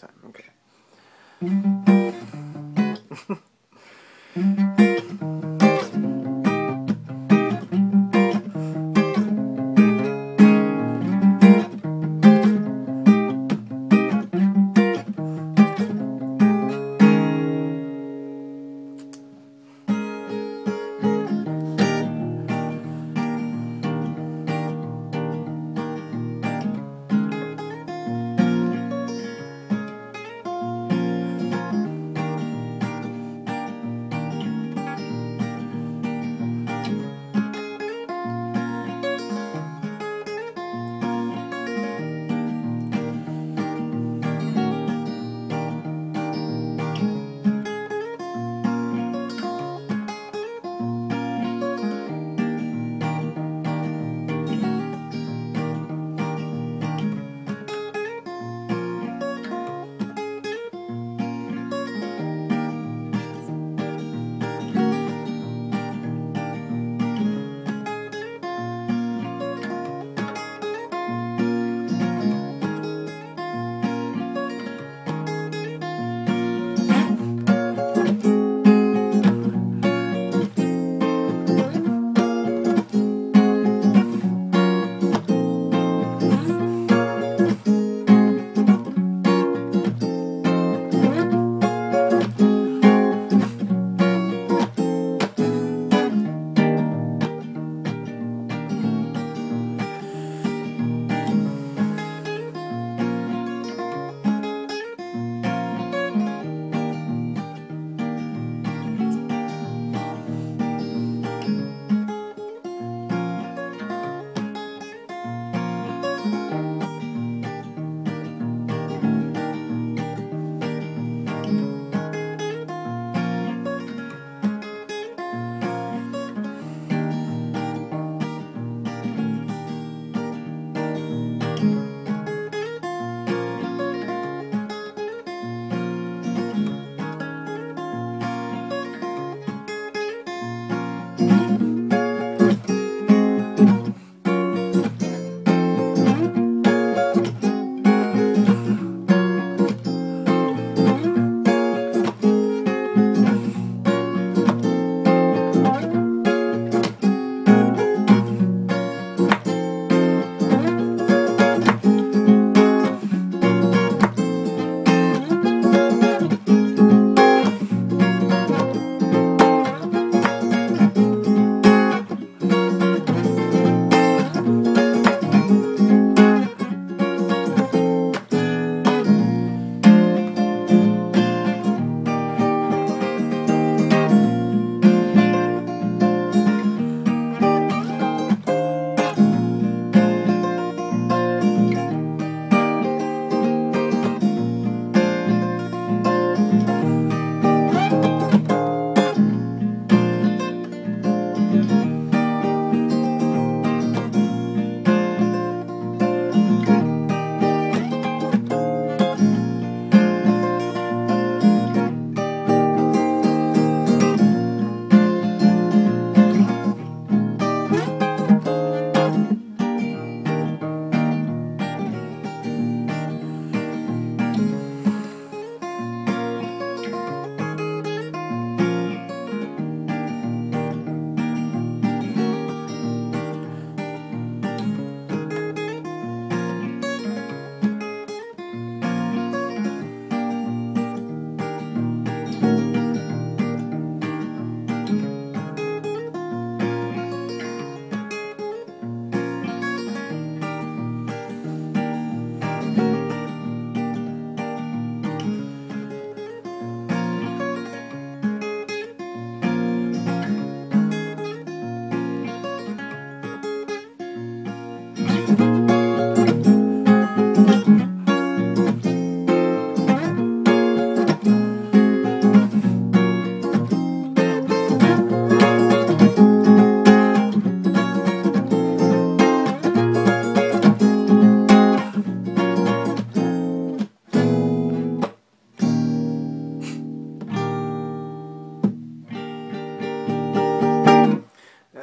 time. Okay.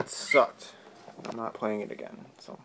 That sucked. I'm not playing it again, so.